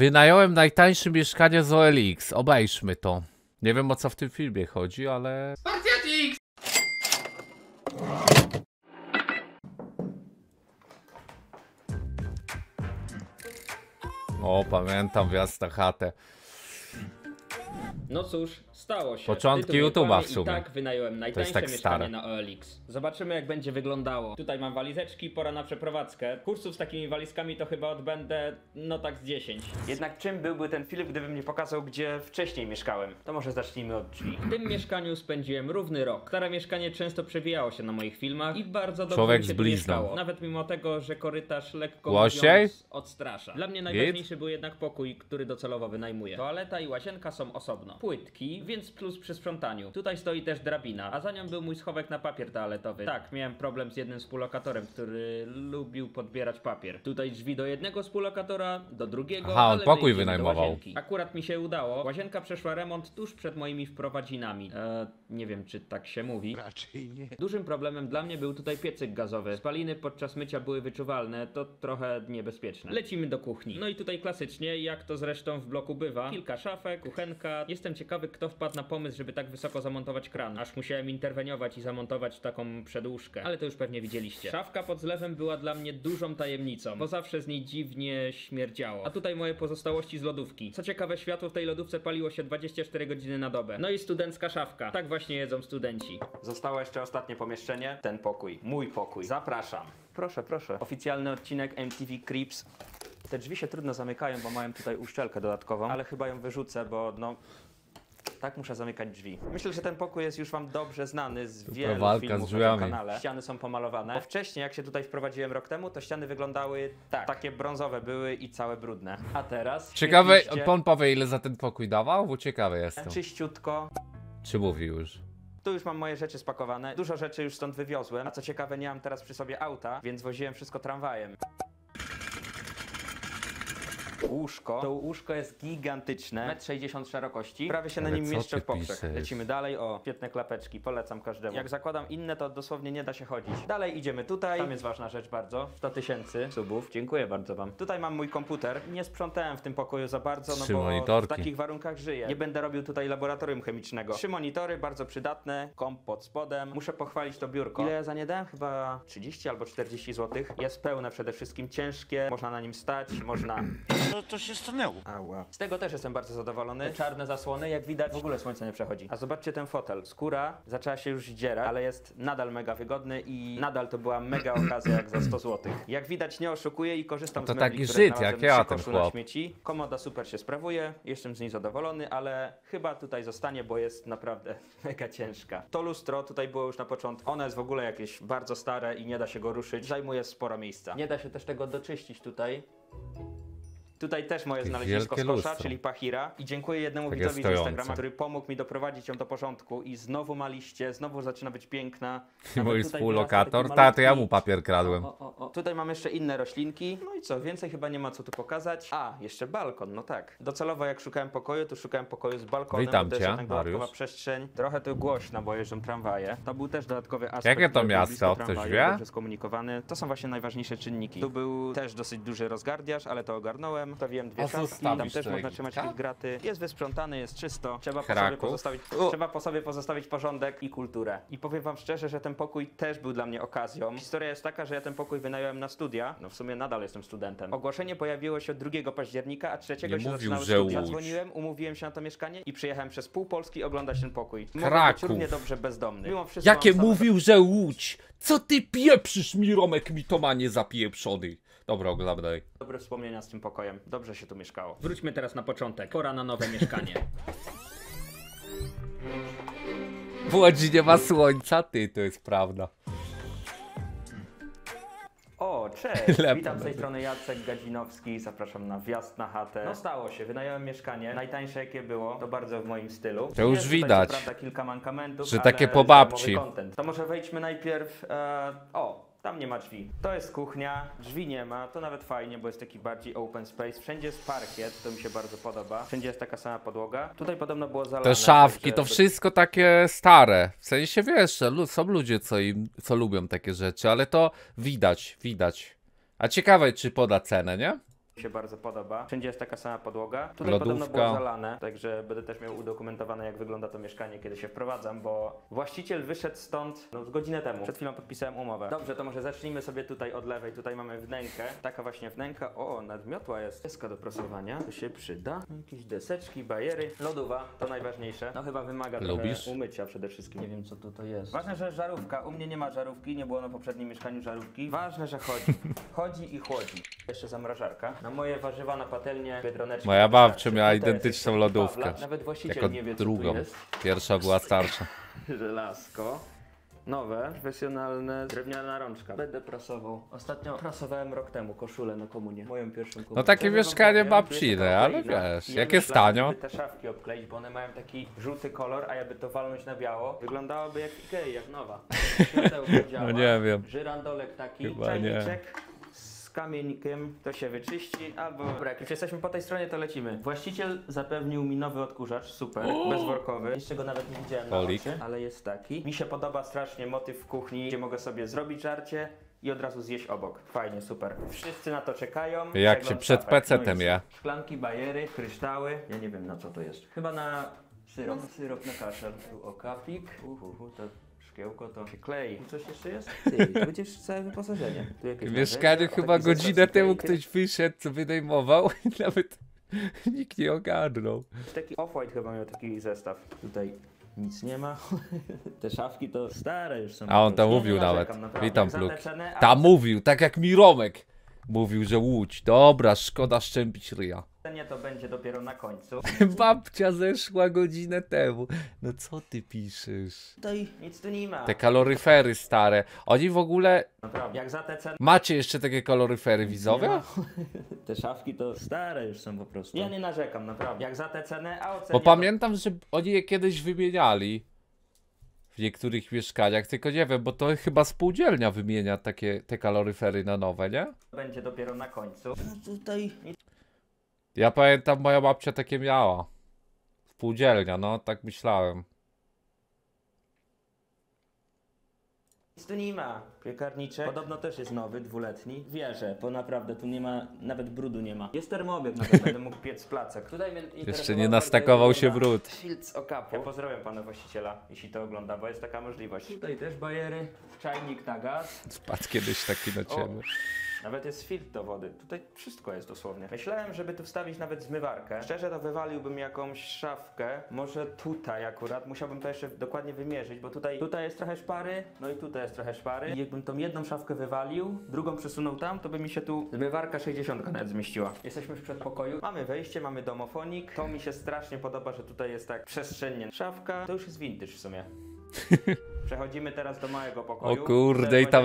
Wynająłem najtańsze mieszkanie z OLX. Obejrzmy to. Nie wiem o co w tym filmie chodzi, ale... Spartiatix! O, pamiętam wjazd na chatę. No cóż, stało się. Początki YouTube'a w sumie. I tak wynająłem najtańsze tak mieszkanie stare. na OLX. Zobaczymy jak będzie wyglądało. Tutaj mam walizeczki, pora na przeprowadzkę. Kursów z takimi walizkami to chyba odbędę, no tak z 10. Jednak czym byłby ten film, gdybym nie pokazał, gdzie wcześniej mieszkałem? To może zacznijmy od drzwi. W tym mieszkaniu spędziłem równy rok. Stare mieszkanie często przewijało się na moich filmach i bardzo dobrze Człowiek mi się tu mieszkało. Nawet mimo tego, że korytarz lekko Głośniej? mówiąc odstrasza. Dla mnie najważniejszy był jednak pokój, który docelowo wynajmuję. Toaleta i łazienka są osobno. Płytki, więc plus przy sprzątaniu. Tutaj stoi też drabina, a za nią był mój schowek na papier toaletowy. Tak, miałem problem z jednym współlokatorem, który lubił podbierać papier. Tutaj drzwi do jednego współlokatora, do drugiego, Aha, on ale pokój wyjdziemy do wynajmował. łazienki. Akurat mi się udało. Łazienka przeszła remont tuż przed moimi wprowadzinami. E, nie wiem, czy tak się mówi. Raczej nie. Dużym problemem dla mnie był tutaj piecyk gazowy. Spaliny podczas mycia były wyczuwalne, to trochę niebezpieczne. Lecimy do kuchni. No i tutaj klasycznie, jak to zresztą w bloku bywa, kilka szafek, kuchenka. Jestem ciekawy, kto wpadł na pomysł, żeby tak wysoko zamontować kran. Aż musiałem interweniować i zamontować taką przedłużkę. Ale to już pewnie widzieliście. Szafka pod zlewem była dla mnie dużą tajemnicą, bo zawsze z niej dziwnie śmierdziało. A tutaj moje pozostałości z lodówki. Co ciekawe, światło w tej lodówce paliło się 24 godziny na dobę. No i studencka szafka. Tak właśnie jedzą studenci. Zostało jeszcze ostatnie pomieszczenie, ten pokój. Mój pokój. Zapraszam. Proszę, proszę. Oficjalny odcinek MTV Creeps. Te drzwi się trudno zamykają, bo mają tutaj uszczelkę dodatkową, ale chyba ją wyrzucę, bo no... Tak muszę zamykać drzwi. Myślę, że ten pokój jest już wam dobrze znany z wielu walka z filmów na drzwiami. tym kanale. Ściany są pomalowane. Bo wcześniej, jak się tutaj wprowadziłem rok temu, to ściany wyglądały tak. Takie brązowe były i całe brudne. A teraz... Ciekawe, świetliście, on powie ile za ten pokój dawał? Bo ciekawy jestem. Czyściutko, Czy mówi już? Tu już mam moje rzeczy spakowane. Dużo rzeczy już stąd wywiozłem. A co ciekawe, nie mam teraz przy sobie auta, więc woziłem wszystko tramwajem. Łóżko. To łóżko jest gigantyczne. 1,60 m szerokości. Prawie się na Ale nim co mieszczę ty w poprzek. piszesz? Lecimy dalej. O, świetne klapeczki. Polecam każdemu. Jak zakładam inne, to dosłownie nie da się chodzić. Dalej idziemy tutaj. Tam jest ważna rzecz bardzo. 100 tysięcy subów. Dziękuję bardzo wam. Tutaj mam mój komputer. Nie sprzątałem w tym pokoju za bardzo, no Trzy bo monitorki. w takich warunkach żyję. Nie będę robił tutaj laboratorium chemicznego. Trzy monitory, bardzo przydatne. Komp pod spodem. Muszę pochwalić to biurko. Ile ja za nie dałem? Chyba 30 albo 40 zł. Jest pełne przede wszystkim, ciężkie. Można na nim stać, można Co to się stanęło? Ała. Z tego też jestem bardzo zadowolony. Czarne zasłony, jak widać, w ogóle słońce nie przechodzi. A zobaczcie ten fotel. Skóra zaczęła się już zdzierać, ale jest nadal mega wygodny i nadal to była mega okazja jak za 100 zł. Jak widać nie oszukuję i korzystam To z mebli, taki które Żyd, znalazłem jak ja, przy ten koszu na chłop. śmieci. Komoda super się sprawuje, jestem z niej zadowolony, ale chyba tutaj zostanie, bo jest naprawdę mega ciężka. To lustro tutaj było już na początku. Ono jest w ogóle jakieś bardzo stare i nie da się go ruszyć. Zajmuje sporo miejsca. Nie da się też tego doczyścić tutaj. Tutaj też moje znalezisko z kosza, czyli Pachira. I dziękuję jednemu Takie widzowi z. Instagrama, który pomógł mi doprowadzić ją do porządku. I znowu ma liście, znowu zaczyna być piękna. Mój współlokator? Ta, to ja mu papier kradłem. O, o, o. Tutaj mam jeszcze inne roślinki. No i co, więcej chyba nie ma co tu pokazać. A, jeszcze balkon, no tak. Docelowo jak szukałem pokoju, to szukałem pokoju z balkonem. Witam cię, dodatkowa przestrzeń. Trochę tu głośno, bo jeżdżą tramwaje. To był też dodatkowy aspekt. Jakie to miasto? Ktoś wie? Dobrze skomunikowany. To są właśnie najważniejsze czynniki. Tu był też dosyć duży rozgardiaż, ale to ogarnąłem. Stawiłem dwie A szafki, zostawisz tam też można trzymać jakieś graty. Jest wysprzątany, jest czysto. Trzeba po, sobie Kraków. pozostawić, trzeba po sobie pozostawić porządek i kulturę. I powiem wam szczerze, że ten pokój też był dla mnie okazją. Historia jest taka, że ja ten pokój wynająłem na studia. No w sumie nadal jestem studentem. Ogłoszenie pojawiło się 2 października, a 3 Nie się mówił, zaczynały że studia. Łódź. Dzwoniłem, umówiłem się na to mieszkanie i przyjechałem przez pół Polski oglądać ten pokój. Mogę być Kraków. równie dobrze bezdomny. Mimo wszystko Jakie mam same mówił, że Łódź? Co ty pieprzysz mi, Romek mitomanie zapieprzony? Dobra, oglądaj. dobre wspomnienia z tym pokojem. Dobrze się tu mieszkało. Wróćmy teraz na początek. Pora na nowe mieszkanie. W Łodzi nie ma słońca, ty, to jest prawda. O, cześć! Lepo Witam z tej strony Jacek Gadzinowski, zapraszam na wjazd na chatę. No stało się, wynająłem mieszkanie, najtańsze jakie było, to bardzo w moim stylu. To już Jest tutaj, widać, prawda kilka mankamentów, że ale takie po babci. darmowy Content. To może wejdźmy najpierw, e, o, tam nie ma drzwi. To jest kuchnia, drzwi nie ma, to nawet fajnie, bo jest taki bardziej open space. Wszędzie jest parkiet, to mi się bardzo podoba. Wszędzie jest taka sama podłoga. Tutaj podobno było zalane. Te szafki, to wszystko takie stare. W sensie wiesz, są ludzie, co, im, co lubią takie rzeczy, ale to widać, widać. A ciekawe, czy poda cenę, nie? Się bardzo podoba. Wszędzie jest taka sama podłoga. Tutaj Lodówka. podobno było zalane, także będę też miał udokumentowane, jak wygląda to mieszkanie, kiedy się wprowadzam, bo właściciel wyszedł stąd no, godzinę temu. Przed chwilą podpisałem umowę. Dobrze, to może zacznijmy sobie tutaj od lewej. Tutaj mamy wnękę. Taka właśnie wnęka. O, nadmiotła jest. Deska do prasowania. To się przyda. Jakieś deseczki, bajery. Lodowa, to najważniejsze. No chyba wymaga Lubisz? trochę umycia przede wszystkim. Nie wiem, co tu to jest. Ważne, że żarówka. U mnie nie ma żarówki, nie było na poprzednim mieszkaniu żarówki. Ważne, że chodzi. Chodzi i chłodzi. Jeszcze zamrażarka. Na moje warzywa na patelnię, biedroneczki. Moja babcia miała identyczną lodówkę. Nawet właściciel Jako nie wie, drugą. Pierwsza była starsza. Żelazko. Nowe, profesjonalne, drewniana rączka. Będę prasował. Ostatnio prasowałem rok temu koszulę na komunię. Moją pierwszą komunię. No takie mieszkanie babcine, jest ale Ukraina. wiesz, jak jest tanio. te szafki obkleić, bo one mają taki żółty kolor, a jakby to walnąć na biało, wyglądałoby jak Ikea, jak nowa. No nie wiem. Żyrandolek taki, Chyba nie. Z kamiennikiem, to się wyczyści, albo... Dobra, jak już jesteśmy po tej stronie, to lecimy. Właściciel zapewnił mi nowy odkurzacz, super, bezworkowy. Jeszcze go nawet nie widziałem na Olik. oczy, ale jest taki. Mi się podoba strasznie motyw w kuchni, gdzie mogę sobie zrobić żarcie i od razu zjeść obok. Fajnie, super. Wszyscy na to czekają. Jak Przegląd się przed szafek. pecetem No i je. Szklanki, bajery, kryształy. Ja nie wiem na co to jest. Chyba na syrop. Syrop na kaszel. Tu okapik. Uhuhu, to szkiełko to się klei. Tu coś jeszcze jest? Ty, to będziesz całe wyposażenie. Tu jakieś Mieszkanie narzędzia, chyba godzinę temu ktoś wyszedł, co wynajmował i nawet nikt nie ogarnął. Taki Off-White chyba miał taki zestaw. Tutaj nic nie ma. Te szafki to stare już są. A on tam mówił nawet. naprawdę. Witam, Pluk. Tam mówił, tak jak mi Romek. Mówił, że Łódź. Dobra, szkoda szczępić ryja. Cenie to będzie dopiero na końcu. Babcia zeszła godzinę temu. No co ty piszesz? Tutaj nic tu nie ma. Te kaloryfery stare. Oni w ogóle... Naprawdę. Jak za tę cenę Macie jeszcze takie kaloryfery widzowie? Te szafki to stare już są po prostu. Ja nie narzekam, naprawdę. Jak za tę cenę, a ocenię Bo pamiętam, że oni je kiedyś wymieniali. W niektórych mieszkaniach, tylko nie wiem, bo to chyba spółdzielnia wymienia takie te kaloryfery na nowe, nie? to będzie dopiero na końcu. No tutaj Ja pamiętam, moja babcia takie miała. Spółdzielnia, no, tak myślałem. nic tu nie ma. Piekarniczek. Podobno też jest nowy, dwuletni. Wierzę, bo naprawdę tu nie ma, nawet brudu nie ma. Jest termobieg, nawet będę mógł piec placek. Tutaj mnie Jeszcze nie nastakował się brud. Filc okapu. Ja pozdrawiam pana właściciela, jeśli to ogląda, bo jest taka możliwość. Tutaj też bajery, czajnik na gaz. Spadł kiedyś taki na ciebie. Nawet jest filtr do wody. Tutaj wszystko jest dosłownie. Myślałem, żeby tu wstawić nawet zmywarkę. Szczerze to wywaliłbym jakąś szafkę. Może tutaj akurat. Musiałbym to jeszcze dokładnie wymierzyć, bo tutaj, tutaj jest trochę szpary, no i tutaj jest trochę szpary. I jakbym tą jedną szafkę wywalił, drugą przesunął tam, to by mi się tu zmywarka 60 nawet zmieściła. Jesteśmy w przedpokoju. Mamy wejście, mamy domofonik. To mi się strasznie podoba, że tutaj jest tak przestrzennie. Szafka to już jest vintage w sumie. Przechodzimy teraz do małego pokoju. O kurde, i ta o tym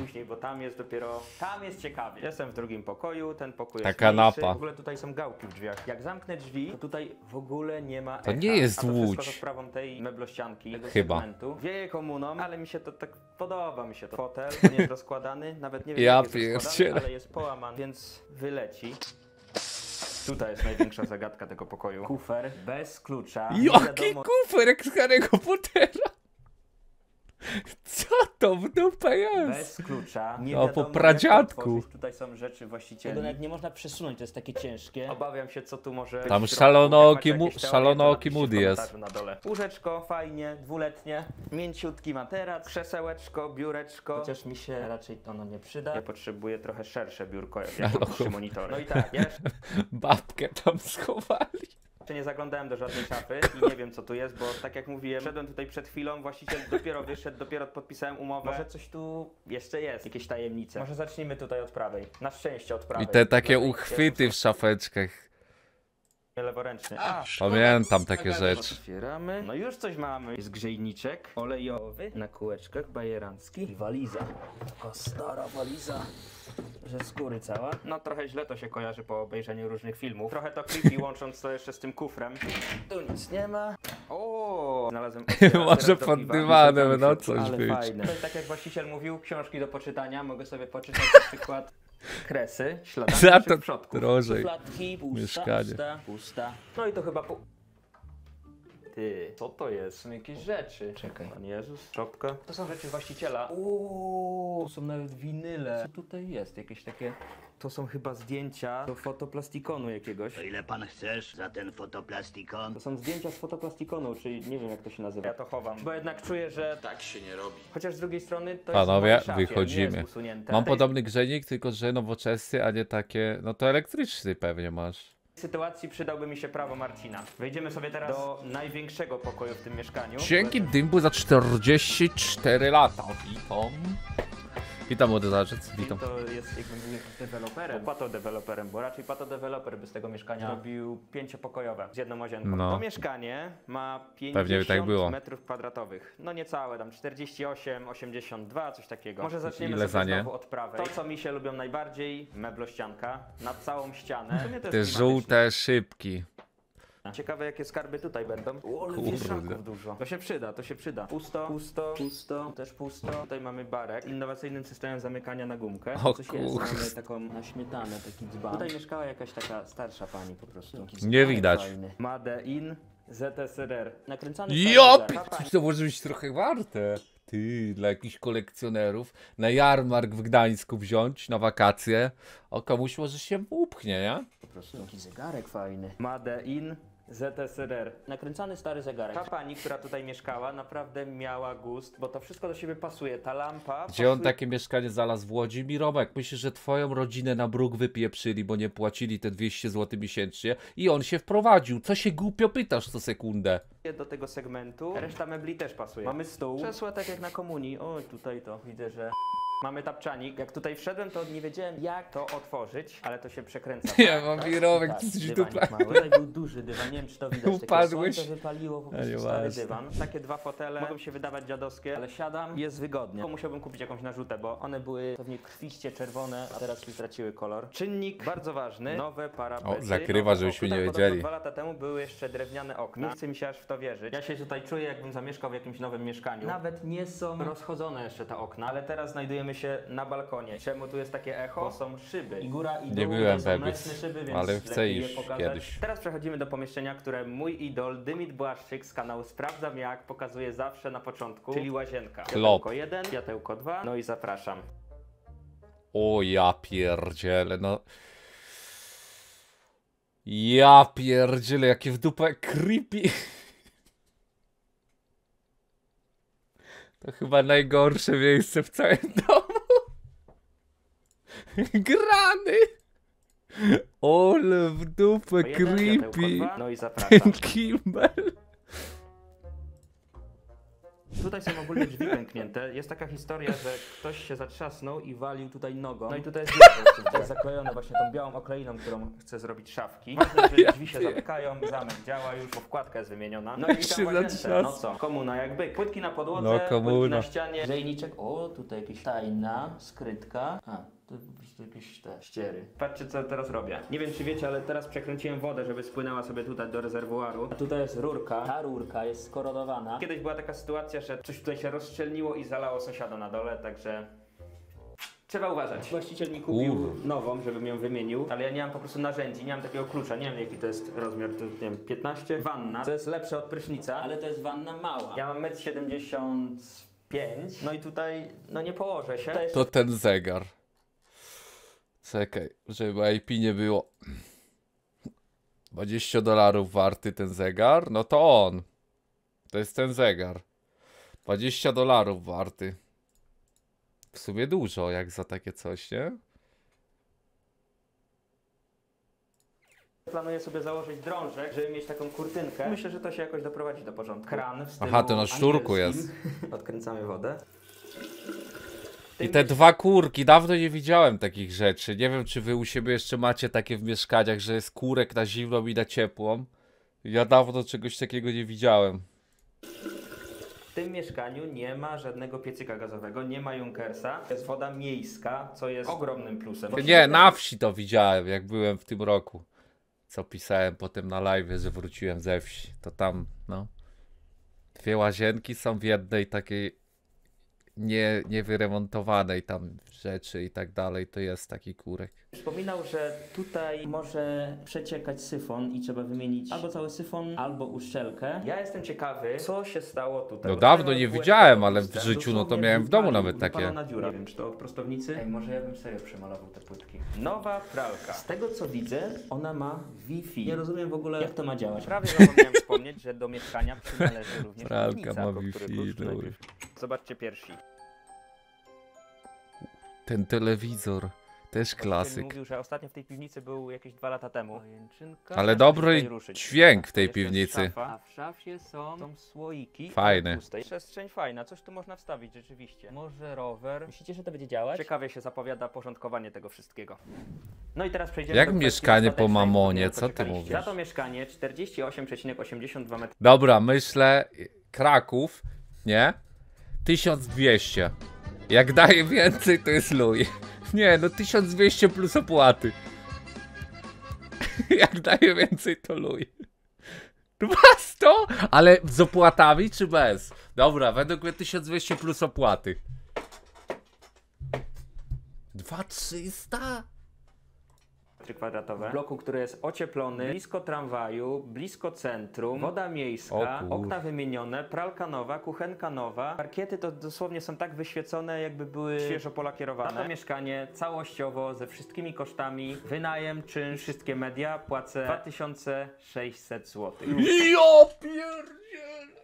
Później, bo tam jest dopiero, tam jest ciekawie. Jestem w drugim pokoju, ten pokój Ta jest kanapa. mniejszy. W ogóle tutaj są gałki w drzwiach. Jak zamknę drzwi, to tutaj w ogóle nie ma To echa. nie jest A to Łódź. za sprawą tej meblościanki, tego Chyba. segmentu. Wieje komuną, ale mi się to tak podoba mi się to. Fotel, on jest rozkładany, nawet nie wiem Ja jak jest rozkładany, ale jest połamany, więc wyleci. Tutaj jest największa zagadka tego pokoju. Kufer bez klucza. Jaki wiadomo, kufer jak z Harry'ego Pottera! Co to w dupę jest? Bez klucza. Nie O, po pradziadku. to. Tutaj są rzeczy właścicieli. Tego nawet nie można przesunąć, to jest takie ciężkie. Obawiam się, co tu może. Tam szalonooki mu- to w Moody jest. Na dole. Łóżeczko fajnie, dwuletnie, mięciutki materac, krzesełeczko, biureczko. Chociaż mi się raczej ono nie przyda. Ja potrzebuję trochę szersze biurko, jak trzy monitory. No i tak, ja Babkę tam schowali. Jeszcze nie zaglądałem do żadnej szafy i nie wiem, co tu jest, bo tak jak mówiłem, szedłem tutaj przed chwilą, właściciel dopiero wyszedł, dopiero podpisałem umowę. Może coś tu jeszcze jest, jakieś tajemnice. Może zacznijmy tutaj od prawej. Na szczęście od prawej. I te takie uchwyty w szafeczkach. Leworęczny. A, Pamiętam takie rzeczy. Otwieramy. No już coś mamy. Jest grzejniczek olejowy na kółeczkach, bajerancki. I waliza. Taka stara waliza. Że skóry cała. No trochę źle to się kojarzy po obejrzeniu różnych filmów. Trochę to creepy łącząc to jeszcze z tym kufrem. Tu nic nie ma. O, znalazłem Może pod dywanem, no Ale coś być. Fajne. To jest tak jak właściciel mówił, książki do poczytania. Mogę sobie poczytać na przykład kresy, śladami Za to przodków. drożej. Szufladki, pusta, Mieszkanie. pusta, pusta. No i to chyba pół. Ty, co to jest? Są jakieś rzeczy. Czekaj. Pan Jezus, czopka. To są rzeczy właściciela. Uuu, to są nawet winyle. Co tutaj jest? Jakieś takie... To są chyba zdjęcia do fotoplastikonu jakiegoś. To ile pan chcesz za ten fotoplastikon? To są zdjęcia z fotoplastikonu, czyli nie wiem jak to się nazywa. Ja to chowam. Bo jednak czuję, że Tak się nie robi. chociaż z drugiej strony to Panowie, jest szafie, wychodzimy. Nie jest. Mam podobny grzejnik, tylko że nowoczesny, a nie takie. No to elektryczny pewnie masz. Sytuacji przydałby mi się prawo Marcina. Wejdziemy sobie teraz do największego pokoju w tym mieszkaniu. Dzięki dymbu za 44 lata. Witam. Witam młody zarzec, witam. To jest jakbym był jakimś deweloperem, patodeweloperem, bo raczej patodeweloper by z tego mieszkania zrobił pięciopokojowe z jedną łazienką. No. To mieszkanie ma 50 Pewnie by tak było. metrów kwadratowych. No niecałe, tam 48, 82, coś takiego. Może zaczniemy Ile sobie za nie? znowu od prawej. To, co mi się lubią najbardziej, meblościanka na całą ścianę. To Te żółte szybki. Ciekawe jakie skarby tutaj będą. O, ale Kurde. wieszaków dużo. To się przyda, to się przyda. Pusto, pusto, pusto, też pusto. Tutaj mamy barek innowacyjnym systemem zamykania na gumkę. O Coś jest, mamy taką na śmietanę, taki dzban. Tutaj mieszkała jakaś taka starsza pani po prostu. Nie widać. Fajny. Made in ZSRR. Nakręcany Jop! zegar. To może być trochę warte. Ty, dla jakichś kolekcjonerów na jarmark w Gdańsku wziąć na wakacje. O komuś może się upchnie, nie? Po prostu taki zegarek fajny. Made in ZSRR. Nakręcany stary zegarek. Ta pani, która tutaj mieszkała, naprawdę miała gust, bo to wszystko do siebie pasuje. Ta lampa. Gdzie on pasuje takie mieszkanie znalazł w Łodzi? Miromek, myślisz, że twoją rodzinę na bruk wypieprzyli, bo nie płacili te 200 zł miesięcznie i on się wprowadził. Co się głupio pytasz co sekundę? do tego segmentu. Reszta mebli też pasuje. Mamy stół. Krzesła tak jak na komunii. Oj, tutaj to widzę, że mamy tapczanik. Jak tutaj wszedłem, to nie wiedziałem jak to otworzyć, ale to się przekręca. Ja mam wirowek, ty jesteś dywanik dupla. Tutaj był duży dywan, nie wiem czy to widać. Takie Upadłeś? słońce wypaliło po prostu stary dywan. Takie dwa fotele mogą się wydawać dziadowskie, ale siadam jest wygodnie. Musiałbym kupić jakąś narzutę, bo one były pewnie krwiście czerwone, a teraz już straciły kolor. Czynnik bardzo ważny. Nowe parapety. O, zakrywa, żebyśmy nie podobno wiedzieli. Dwa lata temu były jeszcze drewniane okna. Nie chce mi się aż w to wierzyć. Ja się tutaj czuję, jakbym zamieszkał w jakimś nowym mieszkaniu. Nawet nie są rozchodzone jeszcze te okna, ale teraz znajdujemy się na balkonie. Czemu tu jest takie echo? Bo są szyby. I góra i dół Nie byłem są pewien, mroczne szyby, więc ale chcę lepiej je iść pokazać. kiedyś. Teraz przechodzimy do pomieszczenia, które mój idol Dymit Błaszczyk z kanału Sprawdzam Jak pokazuje zawsze na początku, czyli łazienka. Klop. Światełko 1, światełko 2, no i zapraszam. O ja pierdzielę, no. Ja pierdzielę, jakie w dupę creepy. To chyba najgorsze miejsce w całym domu. Grany. Ole w dupę creepy. 2, no i zapraszam. Kimbel. Tutaj są ogólnie drzwi pęknięte. Jest taka historia, że ktoś się zatrzasnął i walił tutaj nogą. No i tutaj jest dziurka, to jest zaklejone właśnie tą białą okleiną, którą chcę zrobić szafki. Ważne, że drzwi się zamykają, zamek działa już, bo wkładka jest wymieniona. No i tam łazience. No co, komuna jak byk. Płytki na podłodze, No, płytki komuna. na ścianie, grzejniczek. O, tutaj jakieś tajna skrytka. A, to po prostu jakieś te ściery. Patrzcie co teraz robię. Nie wiem czy wiecie, ale teraz przekręciłem wodę, żeby spłynęła sobie tutaj do rezerwuaru. A tutaj jest rurka. Ta rurka jest skorodowana. Kiedyś była taka sytuacja, że coś tutaj się rozszczelniło i zalało sąsiada na dole, także Trzeba uważać. Właściciel mi kupił Uff. nową, żebym ją wymienił, ale ja nie mam po prostu narzędzi, nie mam takiego klucza, nie wiem jaki to jest rozmiar, to nie wiem, 15. Wanna, to jest lepsze od prysznica, ale to jest wanna mała. Ja mam 1,75 m, no i tutaj, no nie położę się. To jest To ten zegar. Czekaj, żeby IP nie było. 20 dolarów warty ten zegar? No to on. To jest ten zegar. 20 dolarów warty. W sumie dużo, jak za takie coś, nie? Planuję sobie założyć drążek, żeby mieć taką kurtynkę. Myślę, że to się jakoś doprowadzi do porządku. Kran w stylu Aha, to na sznurku angielskim. Odkręcamy wodę. I te dwa kurki, dawno nie widziałem takich rzeczy. Nie wiem, czy wy u siebie jeszcze macie takie w mieszkaniach, że jest kurek na zimną i na ciepłą. Ja dawno czegoś takiego nie widziałem. W tym mieszkaniu nie ma żadnego piecyka gazowego, nie ma Junkersa. Jest woda miejska, co jest ogromnym plusem. Nie, na wsi to widziałem, jak byłem w tym roku. Co pisałem potem na live, że wróciłem ze wsi. To tam, no. Dwie łazienki są w jednej takiej nie, niewyremontowanej tam rzeczy i tak dalej, to jest taki kurek. Wspominał, że tutaj może przeciekać syfon i trzeba wymienić albo cały syfon, albo uszczelkę. Ja jestem ciekawy, co się stało tutaj. No dawno nie widziałem, ale w życiu, no to miałem w domu nawet takie. dziura. Nie wiem, czy to od prostownicy. Ej, może ja bym serio przemalował te płytki. Nowa pralka. Z tego co widzę, ona ma Wi-Fi. Nie rozumiem w ogóle, jak to ma działać. Prawie zapomniałem wspomnieć, że do mieszkania przynależy również Pralka ma Wi-Fi, no. Zobaczcie pierwsi. Ten telewizor, też klasyk. mówił, że ostatnio w tej piwnicy był jakieś dwa lata temu. Pajęczynka. Ale dobry dźwięk w tej Jeszcze jest piwnicy. Szafa, a w szafie są, są słoiki. Fajne. Pustej. Przestrzeń fajna, coś tu można wstawić rzeczywiście. Może rower. Myślicie, że to będzie działać? Ciekawie się zapowiada porządkowanie tego wszystkiego. No i teraz przejdziemy Jak do mieszkanie po mamonie, co ty mówisz? Za to mieszkanie 48,82 metry Dobra, myślę, Kraków, nie? 1200. Jak daje więcej, to jest luj. Nie, no 1200 plus opłaty. Jak daje więcej, to luj. 200? Ale z opłatami czy bez? Dobra, według mnie 1200 plus opłaty. 2300? Kwadratowe. W bloku, który jest ocieplony, blisko tramwaju, blisko centrum, woda miejska, okna wymienione, pralka nowa, kuchenka nowa. Parkiety to dosłownie są tak wyświecone, jakby były świeżo polakierowane. To mieszkanie całościowo, ze wszystkimi kosztami, wynajem, czynsz, wszystkie media płacę 2600 zł. Ja pierdzielę.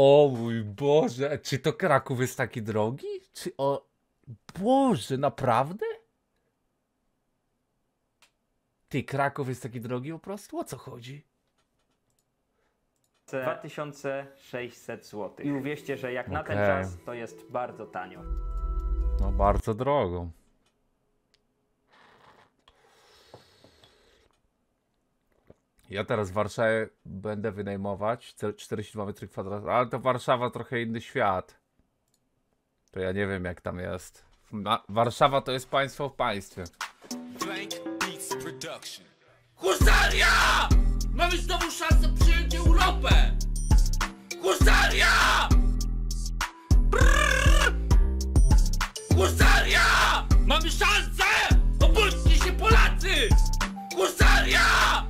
O mój Boże, czy to Kraków jest taki drogi? Czy o... Boże, naprawdę? Ty, Kraków jest taki drogi po prostu? O co chodzi? 2600 zł. I uwierzcie, że jak na ten czas to jest bardzo tanio. No bardzo drogo. Ja teraz w Warszawie będę wynajmować 42 m2, ale to Warszawa trochę inny świat. To ja nie wiem jak tam jest. Na Warszawa to jest państwo w państwie. Blank Beats Production. Husaria! Mamy znowu szansę przyjąć Europę! Husaria! Brrr! Husaria! Mamy szansę! Obudźcie się Polacy! Husaria!